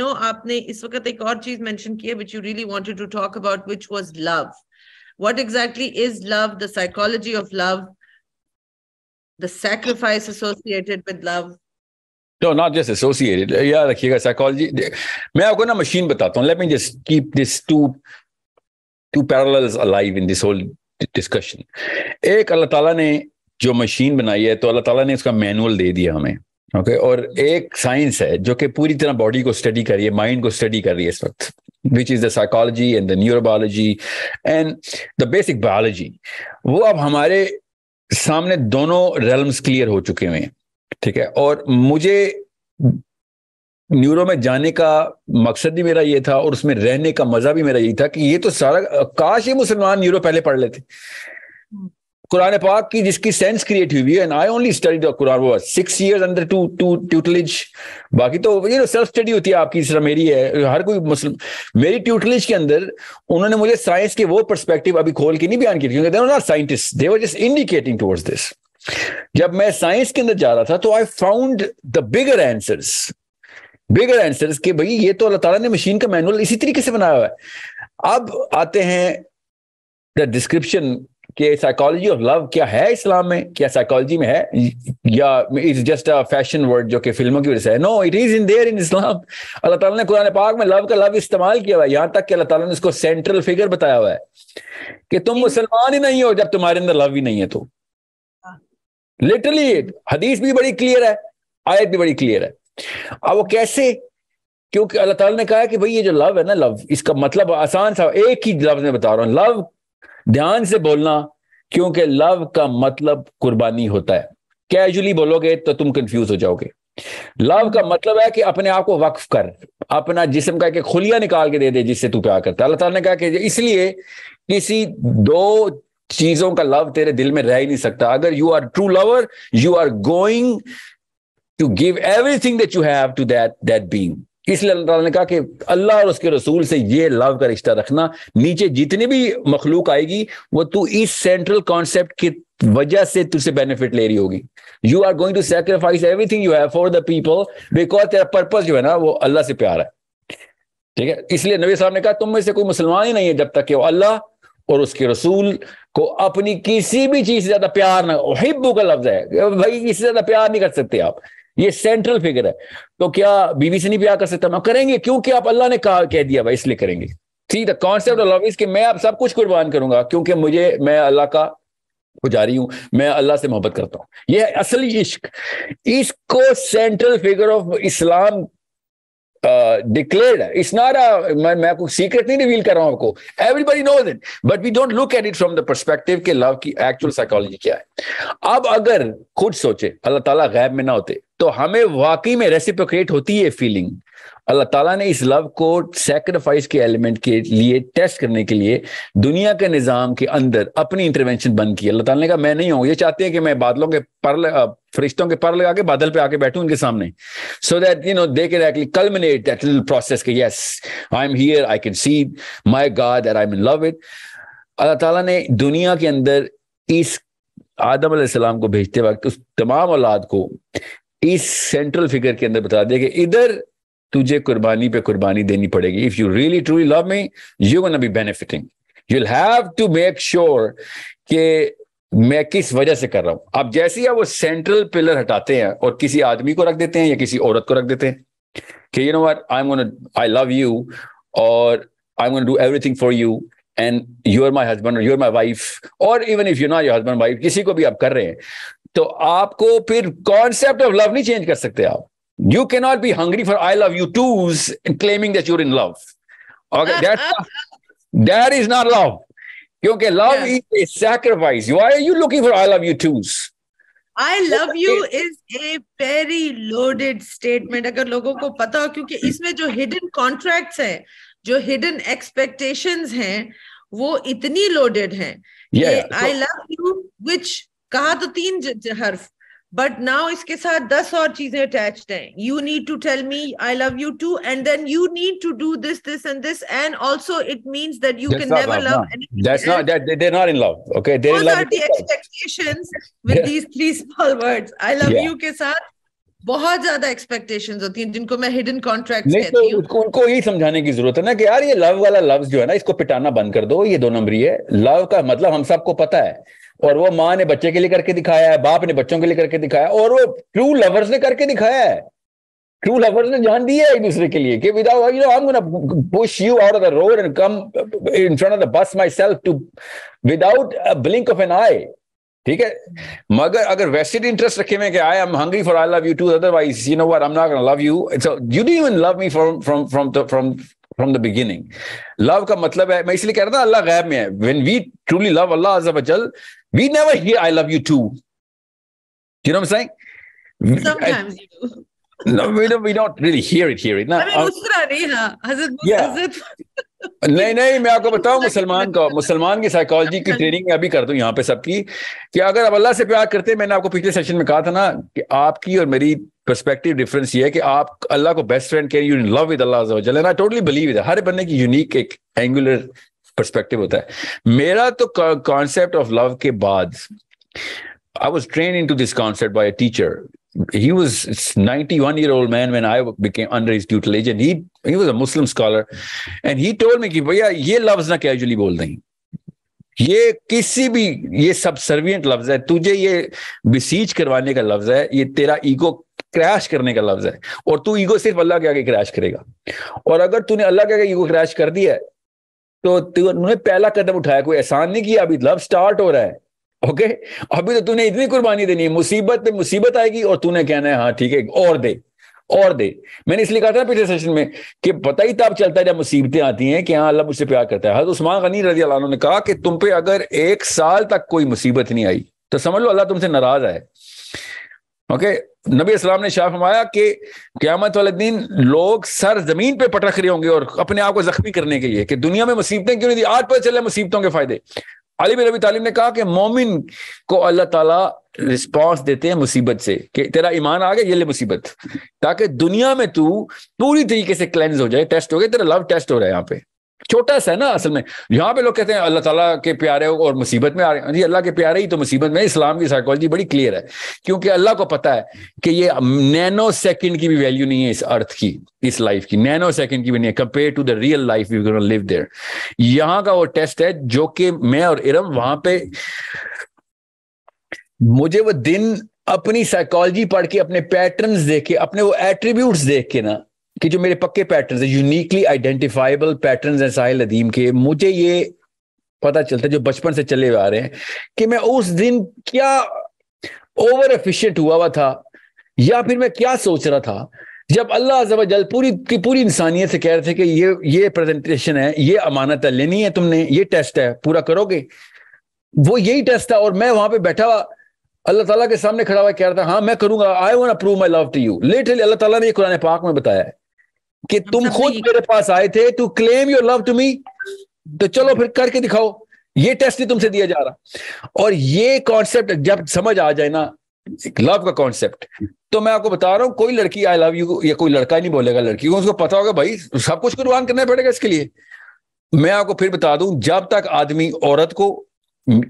No आपने इस वक्त एक और चीज़ मेंशन की है which you really wanted to talk about which was love what exactly is love the psychology of love the sacrifice associated with love No, not just associated. Yeah, रखिएगा psychology. मैं आपको ना machine बताता हूँ. Let me just keep this two two parallels alive in this whole discussion. एक अल्लाह ताला ने जो मशीन बनाई है तो अल्लाह ताला ने उसका मैनुअल दे दिया हमें ओके okay? और एक साइंस है जो कि पूरी तरह बॉडी को स्टडी कर रही है माइंड को स्टडी कर रही है इस वक्त which is the psychology and the neurobiology and the basic biology वो अब हमारे सामने दोनों रेलम्स क्लियर हो चुके हुए हैं, ठीक है और मुझे न्यूरो में जाने का मकसद भी मेरा ये था और उसमें रहने का मज़ा भी मेरा यही था कि ये तो सारा, काश ये मुसलमान न्यूरो पहले पढ़ लेते कुरान पाक की जिसकी सेंस क्रिएट हुई है and I only study Quran वो six years under to to tutelage बाकी तो ये सेल्फ स्टडी होती है आपकी तरह मेरी है, हर कोई मुस्लिम, मेरी ट्यूटलेज के अंदर उन्होंने मुझे साइंस के वो परस्पेक्टिव अभी खोल के नहीं बयान किया क्योंकि not scientist they were just indicating towards this जब मैं साइंस के अंदर जा रहा था तो I found the bigger answers bigger answers कि भाई, ये तो अल्लाह ताला ने मशीन का मैनुअल इसी तरीके से बनाया हुआ है। अब आते हैं द डिस्क्रिप्शन कि साइकोलॉजी ऑफ़ लव क्या है इस्लाम में? क्या साइकोलॉजी में है? या it's just a fashion word जो कि फ़िल्मों की वजह से है? No it is in there in Islam अल्लाह ताला ने कुरान पाक में लव का लव इस्तेमाल किया हुआ है। यहाँ तक कि अल्लाह ताला ने इसको सेंट्रल फिगर बताया हुआ है कि तुम मुसलमान ही नहीं हो जब तुम्हारे अंदर लव ही नहीं है तो। लिटरली हदीस भी बड़ी क्लियर है आयत भी बड़ी क्लियर है। अब वो कैसे? क्योंकि अल्लाह ताला ने कहा कि भाई ये जो लव है ना लव इसका मतलब आसान सा एक ही लफ्ज में बता रहा हूँ। लव ध्यान से बोलना, क्योंकि लव का मतलब कुर्बानी होता है। कैजुअली बोलोगे तो तुम कंफ्यूज हो जाओगे। लव का मतलब है कि अपने आप को वक्फ कर, अपना जिसम का खुलिया निकाल के दे दे, जिससे तू प्यार करता है। अल्लाह ताला ने कहा कि इसलिए किसी दो चीज़ों का लव तेरे दिल में रह ही नहीं सकता। अगर you are true lover you are going to give everything that you have to that that being इसलिए अल्लाह ने कहा कि अल्लाह और उसके रसूल से ये लव का रिश्ता रखना, नीचे जितनी भी मखलूक आएगी, वो तू इस सेंट्रल कॉन्सेप्ट की वजह से तुझसे बेनिफिट ले रही होगी। You are going to sacrifice everything you have for the people because तेरा पर्पज जो है ना, वो अल्लाह से प्यार है। ठीक है? इसलिए नबी साहब ने कहा, तुम में से कोई मुसलमान ही नहीं है जब तक कि वो अल्लाह और उसके रसूल को अपनी किसी भी चीज़ से ज़्यादा प्यार ना हिब्बू का लफ्ज है। भाई, इससे ज़्यादा प्यार नहीं कर सकते आप। ये सेंट्रल फिगर है। तो क्या बीवी से नहीं प्यार कर सकता? मैं करेंगे, क्योंकि आप अल्लाह ने कहा, कह दिया भाई, इसलिए करेंगे। See the concept of love is कि मैं अब सब कुछ कुर्बान करूँगा, क्योंकि मुझे, मैं अल्लाह का पुजारी हूँ, मैं अल्लाह से मोहब्बत करता हूँ। ये असली इश्क। इसको central figure of Islam declared it's not मैं मैं कोई सीक्रेट नहीं रिवील कर रहा हूँ आपको। Everybody knows it but we don't look at it from the perspective के लव की एक्चुअल साइकोलॉजी क्या है। अब अगर खुद सोचे, अल्लाह ताला गैब में ना होते तो हमें वाकई में रेसिप्रोकेट होती है फीलिंग अल्लाह ताला ने इस लव को सेक्रीफाइस के एलिमेंट के लिए टेस्ट करने के लिए दुनिया के निज़ाम के अंदर अपनी इंटरवेंशन बंद की अल्लाह ताला ने कहा, मैं नहीं हूँ ये चाहते हैं कि मैं बादलों के पर फरिश्तों के पर लगा के बादल पे आके बैठूं उनके सामने. So that you know they can actually culminate that little process के yes I am here I can see my God that I am in love with अल्लाह ताला ने दुनिया के अंदर इस आदम सलाम को भेजते वक्त उस तमाम औलाद को इस सेंट्रल फिगर के अंदर बता दिया कि इधर तुझे कुर्बानी पे कुर्बानी देनी पड़ेगी। If you really truly love me you gonna be benefiting you have to make sure कि मैं किस वजह से कर रहा हूँ। अब जैसे ही आप वो सेंट्रल पिलर हटाते हैं और किसी आदमी को रख देते हैं या किसी औरत को रख देते हैं कि you know what I am I love you और I am do everything for you and you are my husband you are my wife और even if you not your husband wife किसी को भी आप कर रहे हैं तो आपको फिर कॉन्सेप्ट ऑफ़ लव नहीं चेंज कर सकते आप। You can not be hungry for I love you toos claiming that you're in love that is not love क्योंकि love is a sacrifice you are you looking for I love you toos I love you is a very loaded statement अगर लोगों को पता हो क्योंकि इसमें जो hidden contracts हैं जो हिडन एक्सपेक्टेशंस हैं वो इतनी लोडेड हैं आई लव यू विच कहा तो तीन हर्फ बट नाउ इसके साथ दस और चीज़ें अटैच्ड हैं। You need to tell me I love you too and then you need to do this this and this and also it means that you can never love not in love okay? They're in love are the expectations with yeah. these three small words? I love yeah. you के साथ बहुत ज़्यादा expectations होती हैं जिनको मैं hidden contracts नहीं कहती हूँ। तो उनको यही समझाने की ज़रूरत है ना कि यार ये लव वाला लफ्ज जो है ना इसको पिटाना बंद कर दो ये दो नंबरी है। लव का मतलब हम सबको पता है। और वो माँ ने बच्चे के लिए करके दिखाया है, बाप ने बच्चों के लिए करके दिखाया और वो ट्रू लवर्स ने करके दिखाया है। ट्रू लवर्स ने जान दिया एक दूसरे के लिए कि without you know I am gonna push you out of the road and come in front of the bus myself to without blink of an eye ठीक है? मगर अगर वेस्टेड इंटरेस्ट रखे में कि I am hungry for I love you too otherwise you know what I am not gonna love you so you don't even love me from from from from from the beginning love का मतलब है मैं इसलिए कह रहा था अल्लाह गैब में है व्हेन वी ट्रूली लव अल्लाह अज़्ज़ा वजल we never hear I love you too you know what I'm saying? sometimes you do No, we don't. We don't really hear it. Hear it. Now, I mean, उस तरह नहीं हाँ हज़रत Yeah. नहीं नहीं मैं आपको बताऊँ मुसलमान का मुसलमान की साइकोलॉजी की ट्रेनिंग अभी कर दूँ यहाँ पे सबकी कि अगर आप अल्लाह से प्यार करते हैं मैंने आपको पिछले सेशन में कहा था ना कि आपकी और मेरी पर्सपेक्टिव डिफरेंस ये है कि आप अल्लाह को बेस्ट फ्रेंड के you love with Allah I totally believe it हर बंदे की यूनिक एक एंगुलर पर्सपेक्टिव होता है मेरा तो कॉन्सेप्ट ऑफ़ लव के बाद I was trained into this concept by a teacher. He was 91 year old man when I became under his tutelage, and he he was a Muslim scholar, and he told me कि भैया ये लफ्ज ना casually बोल ये किसी भी ये सबसर्वियंट लफ्ज है। तुझे ये बिसीज करवाने का लफ्ज है। ये तेरा ईगो क्रैश करने का लफ्ज है। और तू ईगो सिर्फ़ अल्लाह के आगे क्रैश करेगा। और अगर तूने अल्लाह के आगे ईगो क्रैश कर दिया है तो तूने पहला कदम उठाया। कोई एहसान नहीं किया। अभी लव स्टार्ट हो रहा है। ओके अभी तो तूने इतनी कुर्बानी देनी है। मुसीबत पे मुसीबत आएगी और तूने कहना है हाँ ठीक है और दे। और दे। मैंने इसलिए कहा था पिछले सेशन में कि पता ही तब चलता है जब मुसीबतें आती हैं कि हाँ अल्लाह मुझसे प्यार करता है। हज़रत उस्मान गनी रज़ी अल्लाह ने कहा कि तुम पे अगर एक साल तक कोई मुसीबत नहीं आई तो समझ लो अल्लाह तुमसे नाराज़ है। ओके नबी इस्लाम ने शाह फरमाया कि क्यामत वाले दिन लोग सर ज़मीन पे पटक रहे होंगे और अपने आप को जख्मी करने के लिए कि दुनिया में मुसीबतें क्यों नहीं दी आज पता चले मुसीबतों के फ़ायदे। अली बिन अबी तालिब ने कहा कि मोमिन को अल्लाह ताला रिस्पांस देते हैं मुसीबत से, कि तेरा ईमान आ गया, ये ले मुसीबत। ताकि दुनिया में तू पूरी तरीके से क्लेंज हो जाए, टेस्ट हो गया, तेरा लव टेस्ट हो रहा है यहाँ पे। छोटा सा है ना असल में। यहाँ पे लोग कहते हैं, अल्लाह ताला के प्यारे हो और मुसीबत में आ रहे हैं। जी, अल्लाह के प्यारे ही तो मुसीबत में इस्लाम की साइकोलॉजी बड़ी क्लियर है। क्योंकि अल्लाह को पता है कि ये नैनो सेकंड की भी वैल्यू नहीं है इस अर्थ की, इस लाइफ की। नैनो सेकंड की भी नहीं है। Compare to the real life gonna live there यहाँ का वो टेस्ट है जो कि मैं और इरम वहाँ पे मुझे वो दिन अपनी साइकोलॉजी पढ़ के, अपने पैटर्न्स देख के, अपने वो एट्रीब्यूट्स देख के ना कि जो मेरे पक्के पैटर्न्स है यूनिकली आइडेंटिफाइबल पैटर्न्स हैं साहिल अदीम के, मुझे ये पता चलता है, जो बचपन से चले आ रहे हैं, कि मैं उस दिन क्या ओवर एफिशिएंट हुआ हुआ था, या फिर मैं क्या सोच रहा था, जब अल्लाह जल पूरी की पूरी इंसानियत से कह रहे थे कि ये ये प्रेजेंटेशन है, ये अमानत है, लेनी है तुमने, ये टेस्ट है, पूरा करोगे? वो यही टेस्ट था और मैं वहाँ पे बैठा हुआ, अल्लाह ताला के सामने खड़ा हुआ कह रहा था हाँ मैं करूँगा I want prove my love to you literally अल्लाह ताला ने ये कुरान पाक में बताया है। कि तुम खुद मेरे पास आए थे to claim your love to me तो चलो फिर करके दिखाओ। ये टेस्ट नहीं तुमसे दिया जा रहा। और ये कॉन्सेप्ट जब समझ आ जाए ना लव का कॉन्सेप्ट तो मैं आपको बता रहा हूँ कोई लड़की आई लव यू या कोई लड़का नहीं बोलेगा लड़की को। उसको पता होगा भाई सब कुछ कुर्बान करना पड़ेगा इसके लिए। मैं आपको फिर बता दूँ जब तक आदमी औरत को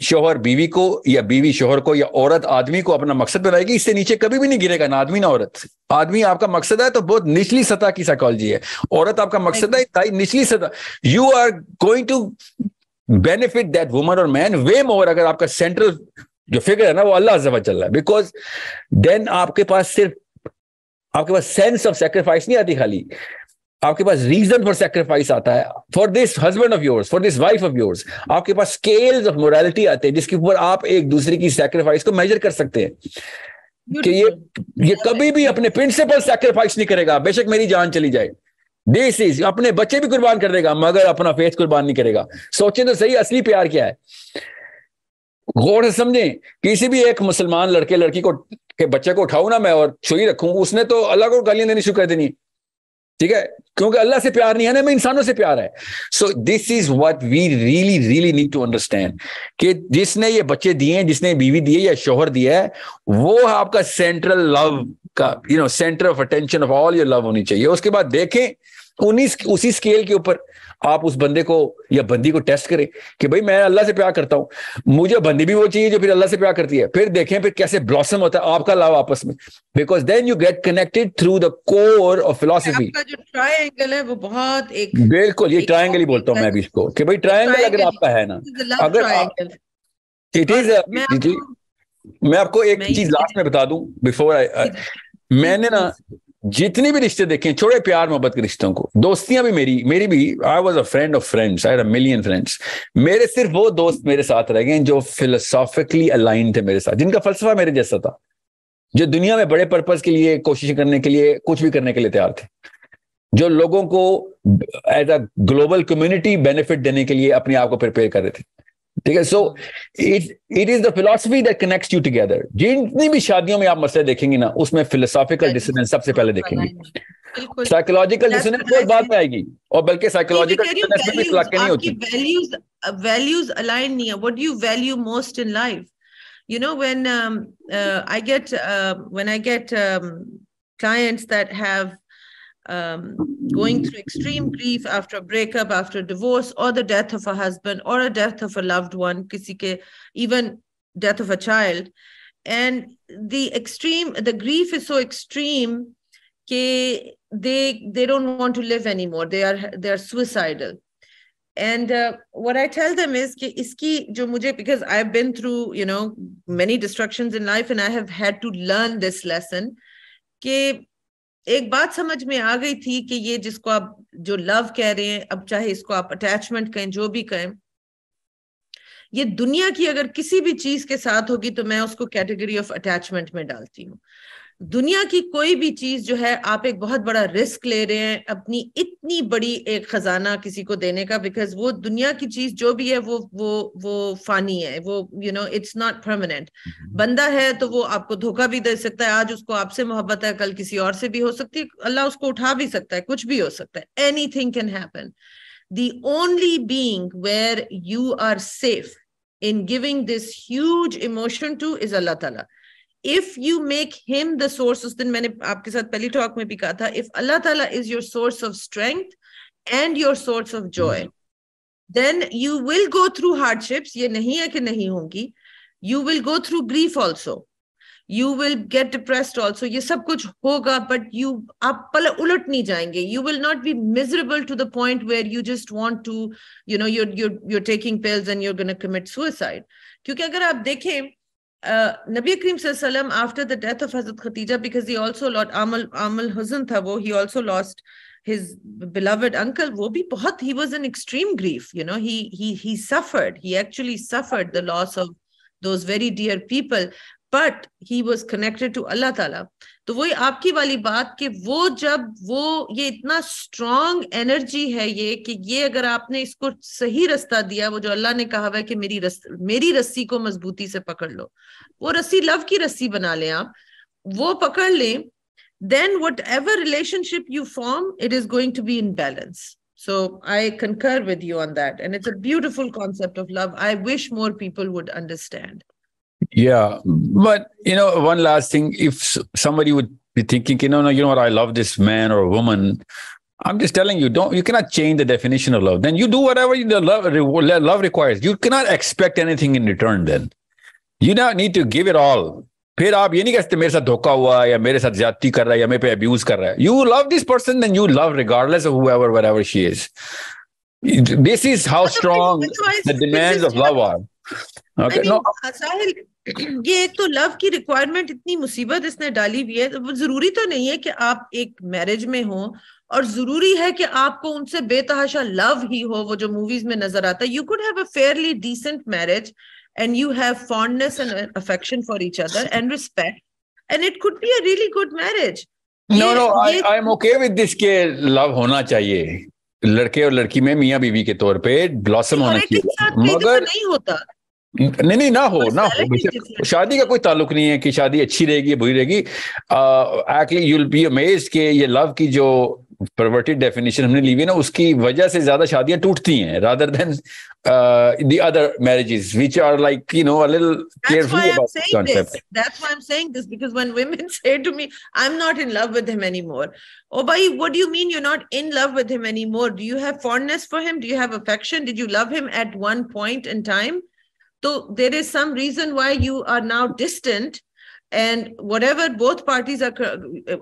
शोहर बीवी को या बीवी शोहर को या औरत आदमी को अपना मकसद बनाएगी, इससे नीचे कभी भी नहीं गिरेगा, ना आदमी, ना औरत। आदमी आपका मकसद है तो बहुत निचली सतह की साइकोलॉजी है। औरत आपका मकसद है निचली सतह। You are going to benefit that woman और मैन वे मोर अगर आपका सेंट्रल जो फिगर है ना, वो अल्लाह जबा चल रहा है। बिकॉज़ देन आपके पास सिर्फ़, आपके पास सेंस ऑफ़ सेक्रीफाइस नहीं आती खाली। आपके पास रीजन फॉर सेक्रीफाइस आता है for this husband of yours for this wife of yours आपके पास स्केल्स ऑफ़ मोरालिटी आते हैं जिसके ऊपर आप एक दूसरे की सेक्रीफाइस को मेजर कर सकते हैं। कि ये ये कभी भी अपने प्रिंसिपल सेक्रीफाइस नहीं करेगा बेशक मेरी जान चली जाए। दिस इज़ अपने बच्चे भी कुर्बान कर देगा मगर अपना फेस कुर्बान नहीं करेगा। सोचें तो सही असली प्यार क्या है? गौर से समझें किसी भी एक मुसलमान लड़के लड़की को के बच्चे को उठाऊ ना मैं और छुई रखूँ उसने तो अल्लाह को गालियाँ देनी शुरू कर देनी। ठीक है? क्योंकि अल्लाह से प्यार नहीं है ना, मैं इंसानों से प्यार है। So this is what we really really need to understand कि जिसने ये बच्चे दिए जिसने बीवी दी है, या शोहर दिया है, वो है आपका सेंट्रल लव का you know centre of attention of all your love होनी चाहिए। उसके बाद देखें उन्हीं उसी स्केल के ऊपर आप उस बंदे को या बंदी को टेस्ट करें कि भाई मैं अल्लाह से प्यार करता हूँ। मुझे बंदी भी वो चाहिए जो फिर अल्लाह से प्यार करती है। फिर देखें फिर कैसे ब्लॉसम होता है आपका लव आपस में। Because then you get connected through the core of philosophy जो ट्रायंगल है वो बहुत एक बिल्कुल ये ट्रायंगल ही बोलता हूँ मैं भी इसको कि भाई ट्रायंगल अगर आपका है ना अगर इट इज़ मैं आपको एक चीज़ लास्ट में बता दूँ बिफोर आई मैंने ना जितने भी रिश्ते देखे, छोड़े प्यार मोहब्बत के रिश्तों को, दोस्तियाँ भी मेरी मेरी भी I was a friend of friends I million friends मेरे सिर्फ़ वो दोस्त मेरे साथ रह गए जो फिलोसॉफिकली अलाइन थे मेरे साथ, जिनका फलसफा मेरे जैसा था, जो दुनिया में बड़े पर्पज के लिए, कोशिश करने के लिए, कुछ भी करने के लिए तैयार थे। जो लोगों को as a global community benefit देने के लिए अपने आप को प्रिपेयर कर रहे थे। ठीक है? So it it is the philosophy that connects you together जितनी भी शादियों में आप मसले देखेंगे ना उसमें फिलोसॉफिकल डिसोनेंस सबसे पहले देखेंगे। साइकोलॉजिकल डिसोनेंस बहुत बाद में आएगी। और बल्कि साइकोलॉजिकल डिसोनेंस में भी तलाके नहीं होती। वैल्यूज़ वैल्यूज़ अलाइन नहीं है। What do you value most in life uh, i get uh, when i get um, clients that have um, going through extreme grief after a breakup, after a divorce, or the death of a husband, or a death of a loved one, even death of a child. And the extreme, the grief is so extreme they they don't want to live anymore. They are they are suicidal. And uh, what I tell them is कि iski jo mujhe because I've been through you know many destructions in life and I have had to learn this lesson कि एक बात समझ में आ गई थी कि ये जिसको आप जो लव कह रहे हैं, अब चाहे इसको आप अटैचमेंट कहें, जो भी कहें, ये दुनिया की अगर किसी भी चीज़ के साथ होगी तो मैं उसको कैटेगरी ऑफ़ अटैचमेंट में डालती हूँ। दुनिया की कोई भी चीज़ जो है आप एक बहुत बड़ा रिस्क ले रहे हैं अपनी इतनी बड़ी एक खजाना किसी को देने का बिकॉज़ वो दुनिया की चीज़ जो भी है वो वो वो फानी है वो you know it's not permanent बंदा है तो वो आपको धोखा भी दे सकता है आज उसको आपसे मोहब्बत है कल किसी और से भी हो सकती है अल्लाह उसको उठा भी सकता है कुछ भी हो सकता है anything can happen the only being where you are safe in giving this huge emotion to is Allah Ta'ala. If you make him the source उस दिन मैंने आपके साथ पहली टॉक में भी कहा था if Allah Ta'ala is your source of strength and your source of joy mm-hmm. then you will go through hardships ये नहीं है कि नहीं होंगी you will go through grief also you will get depressed also ये सब कुछ होगा but you आप पल उलट नहीं जाएँगे you will not be miserable to the point where you just want to you know you're you're you're taking pills and you're going to commit suicide क्योंकि अगर आप देखें uh, Nabi Karim Sallam after the death of Hazrat Khatija, because he also lost Amal Amal Huzn tha wo, he also lost his beloved uncle. Wo bhi bahut, he was in extreme grief. You know, he he he suffered. He actually suffered the loss of those very dear people. But he was connected to Allah ताला तो वही आपकी वाली बात कि वो जब वो ये इतना स्ट्रांग एनर्जी है ये कि ये अगर आपने इसको सही रास्ता दिया वो जो अल्लाह ने कहा हुआ है कि मेरी रस, मेरी रस्सी को मजबूती से पकड़ लो। वो रस्सी लव की रस्सी बना लें आप वो पकड़ लें then whatever relationship you form it is going to be in balance so I concur with you on that and it's a beautiful concept of love I wish more people would understand Yeah, but you know, one last thing: if somebody would be thinking, you know, no, you know what, I love this man or woman. I'm just telling you, don't you cannot change the definition of love. Then you do whatever the love love requires. You cannot expect anything in return. Then you now need to give it all. फिर आप ये नहीं कहते मेरे साथ धोखा हुआ या मेरे साथ ज्यादती कर रहा है या मेरे पे अब्यूज कर रहा है you love this person then you love regardless of whoever wherever she is this is how strong the demands of love are Okay no ये एक तो लव की रिक्वायरमेंट इतनी मुसीबत इसने डाली हुई है वो ज़रूरी तो नहीं है कि आप एक मैरिज में हो और ज़रूरी है कि आपको उनसे बेतहाशा लव ही हो वो जो मूवीज़ में नज़र आता है। You could have a fairly decent marriage and you have fondness and affection for each other and respect and it could be a really good marriage no no I I am okay with this के love होना चाहिए। लड़के और लड़की में मियाँ बीवी के तौर पे ब्लॉसम होना चाहिए। मगर नहीं होता। नहीं नहीं ना हो ना हो शादी का कोई ताल्लुक नहीं है कि शादी अच्छी रहेगी बुरी रहेगी एक्चुअली यूल बी अमेज के ये लव की जो परवर्टेड डेफिनेशन हमने ली हुई है ना उसकी वजह से ज्यादा शादियां टूटती हैं rather than the other marriages which are like you know a little careful about this concept that's why i'm saying this because when women say to me i'm not in love with him anymore oh bhai what do you mean you're not in love with him anymore do you have fondness for him do you have affection did you love him at one point in time So there is some reason why you are now distant and whatever both parties are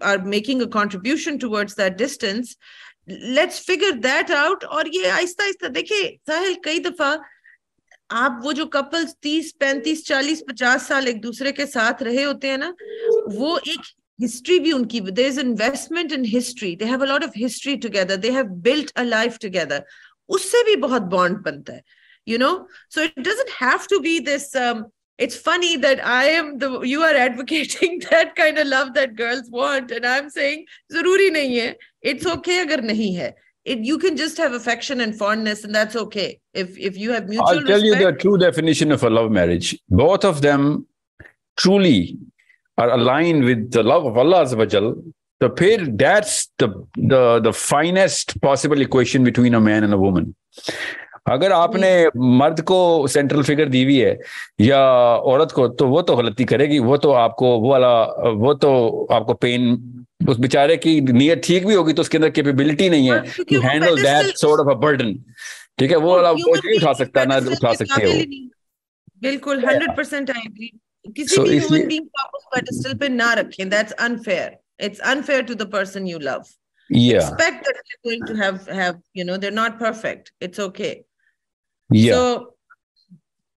are making a contribution towards that distance, let's figure that out. और ये आहिस्ता आहिस्ता देखिए साहिल कई दफ़ा आप वो जो couples तीस पैंतीस चालीस पचास साल एक दूसरे के साथ रहे होते हैं ना वो एक हिस्ट्री भी उनकी there is investment in history they have a lot of history together they have built a life together उससे भी बहुत बॉन्ड बनता है you know so it doesn't have to be this um, it's funny that I am the you are advocating that kind of love that girls want, and I'm saying zaruri nahi hai. It's okay agar nahi hai. It, you can just have affection and fondness, and that's okay. If if you have mutual. I'll tell respect, you the true definition of a love marriage. Both of them truly are aligned with the love of Allah Azawajal. The pair, that's the the the finest possible equation between a man and a woman. अगर आपने मर्द को central figure दी हुई है या औरत को तो वो तो गलती करेगी वो तो आपको वो वाला वो तो आपको पेन उस बेचारे की नीयत ठीक भी होगी तो उसके अंदर कैपेबिलिटी नहीं है to handle that sort of a burden ठीक है वो वाला बोझ नहीं उठा सकता ना उठा सकते हो। बिल्कुल 100% आई एग्री किसी भी ह्यूमन बीइंग को आप उस पेडेस्टल पे ना रखें that's unfair it's unfair to the person you love yeah. Expect that they're going to have have you know they're not perfect. It's okay. Yeah. So